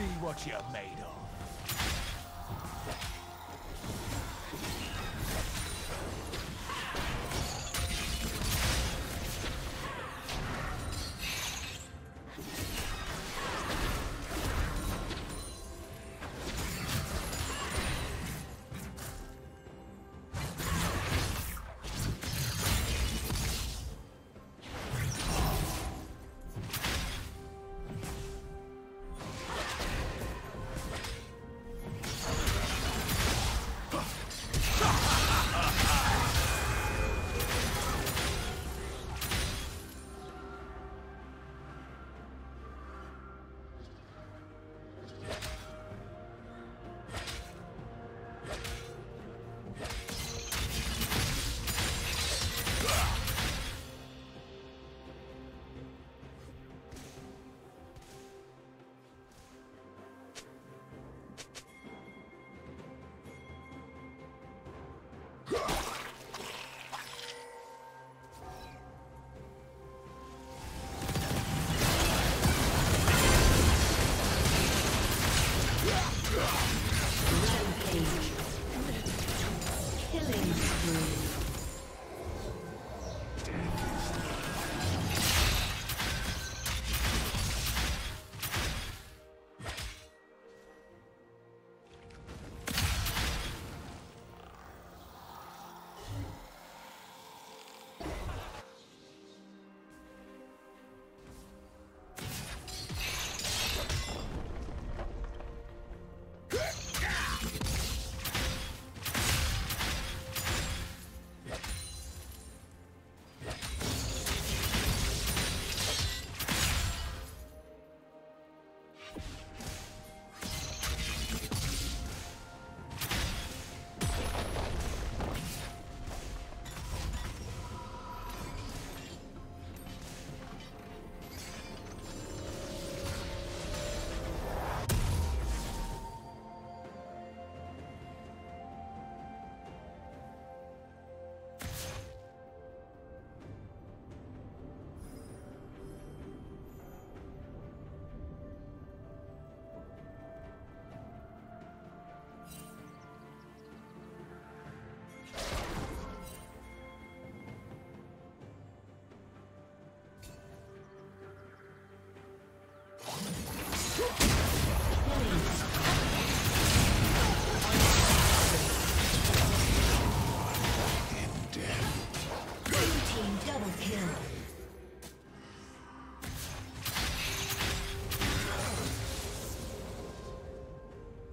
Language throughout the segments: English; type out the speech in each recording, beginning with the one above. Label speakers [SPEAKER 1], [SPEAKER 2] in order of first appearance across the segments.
[SPEAKER 1] see what you're made of.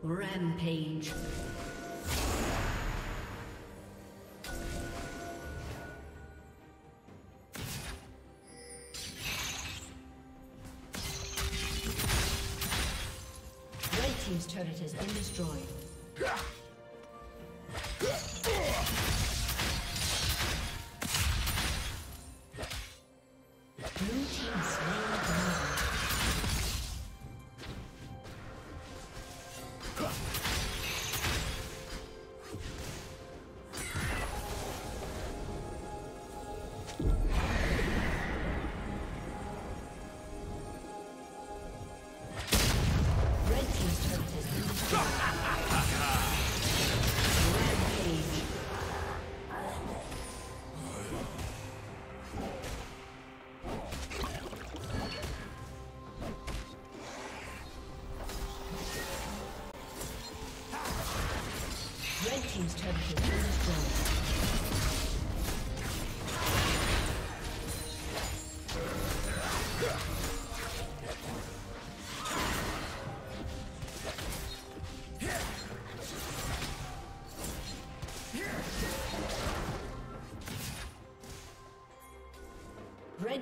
[SPEAKER 2] Rampage.